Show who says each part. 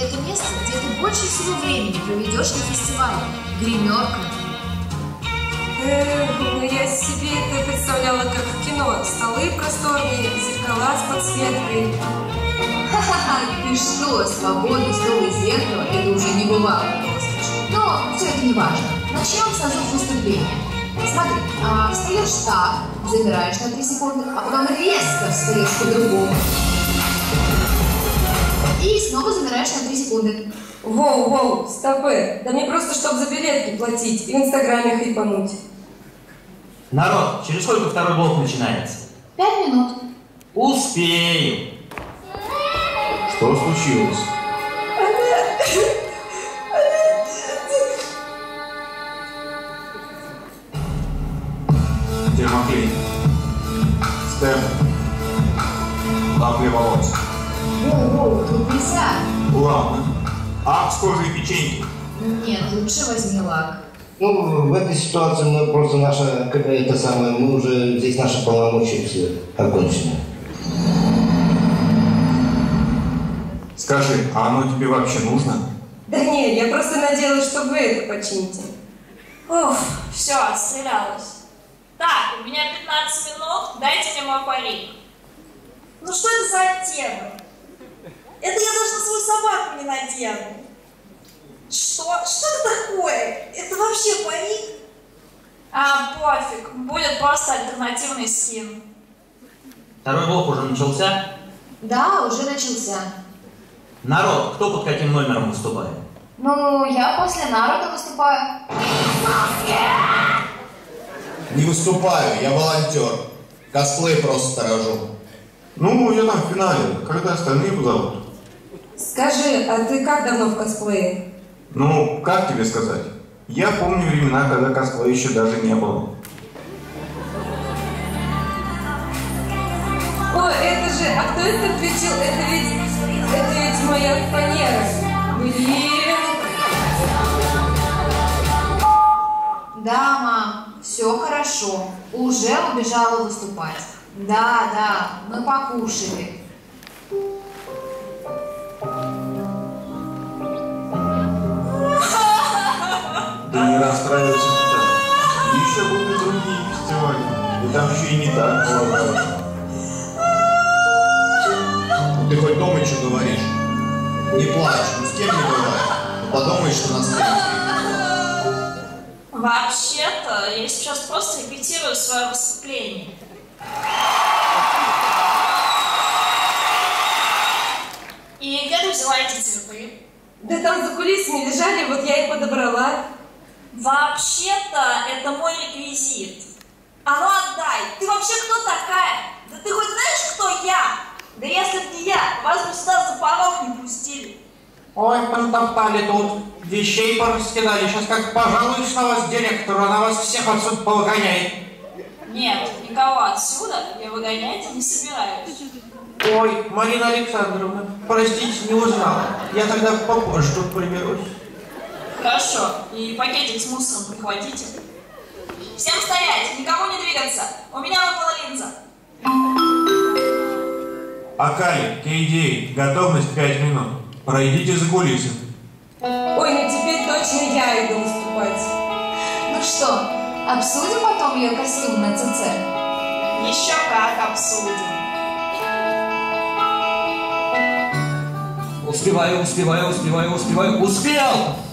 Speaker 1: Это место, где ты больше всего времени проведешь на фестивале. Гримерка.
Speaker 2: Ну я себе это представляла как в кино. Столы просторные, зеркала с подсветкой.
Speaker 1: Ха-ха-ха, ты что, свободный стол и зеркало, это уже не бывало. Но все это не важно. Начнем с азов выступления. Смотри, а, встаешь так, замираешь на 3 секунды, а потом резко встаешь по-другому. И снова замираешь на 3 секунды.
Speaker 2: Воу, воу, стопы. Да мне просто, чтобы за билетки платить и в инстаграме хайпануть.
Speaker 3: Народ, через сколько второй блок начинается?
Speaker 1: Пять минут.
Speaker 3: Успеем.
Speaker 4: Что случилось? Термоклей. Стем. Лапли волос.
Speaker 1: Воу, воу, тут нельзя.
Speaker 4: Ладно. А с кожей печеньки?
Speaker 1: Нет, лучше возьми лак.
Speaker 5: Ну, в этой ситуации мы просто наша, как это самое, мы уже здесь наши полномочия все окончены.
Speaker 4: Скажи, а оно тебе вообще нужно?
Speaker 2: Да нет, я просто надеялась, что вы это почините.
Speaker 6: Уф, все, отстрелялась. Так, у меня 15 минут, дайте мне мой парик.
Speaker 7: Ну что это за оттенок? Это я даже на свою собаку не надену. Что? Что это такое? Это вообще парик?
Speaker 6: А, пофиг, будет просто альтернативный скин.
Speaker 3: Второй блок уже начался?
Speaker 1: Да, уже начался.
Speaker 3: Народ, кто под каким номером выступает?
Speaker 1: Ну, я после народа выступаю.
Speaker 8: Не выступаю, я волонтер. Косплей просто сторожу.
Speaker 4: Ну, я там в финале, когда остальные позовут.
Speaker 2: Скажи, а ты как давно в косплее?
Speaker 4: Ну, как тебе сказать? Я помню времена, когда косплея еще даже не было.
Speaker 2: Ой, это же, а кто это включил? Это ведь, это ведь моя фанера. Блин.
Speaker 1: Да, мам, все хорошо. Уже убежала выступать. Да, да, мы покушали.
Speaker 4: Да не расстраивайся ты так. Еще будут другие фестивали. И там еще и не так полагаю.
Speaker 8: Ну, Ты хоть дома что говоришь? Не плачь, ну с кем не бывает. Ну, Подумай, что на сцене.
Speaker 6: Вообще-то, я сейчас просто репетирую свое выступление. И где ты взяла эти цветы?
Speaker 2: Да там за кулисами лежали, вот я и подобрала.
Speaker 6: Вообще-то, это мой реквизит.
Speaker 7: А ну отдай! Ты вообще кто такая? Да ты хоть знаешь, кто я? Да если б не я, вас бы сюда за порог не пустили.
Speaker 9: Ой, понтоптали тут, вещей пораскидали. Сейчас как пожалуюсь на вас директору, она вас всех отсюда повыгоняет.
Speaker 6: Нет, никого отсюда я выгонять не собираюсь.
Speaker 9: Ой, Марина Александровна, простите, не узнала. Я тогда попозже тут приберусь.
Speaker 6: Хорошо, и пакетик с мусором прихватите. Всем стоять, никому не двигаться. У меня выпала линза.
Speaker 4: Акали, Кейдей, готовность 5 минут. Пройдите за кулисы.
Speaker 2: Ой, ну теперь точно я иду выступать.
Speaker 1: Ну что, обсудим потом ее костюм на ЦЦ?
Speaker 6: Еще как обсудим.
Speaker 3: Успеваю, успеваю, успеваю, успеваю. Успел!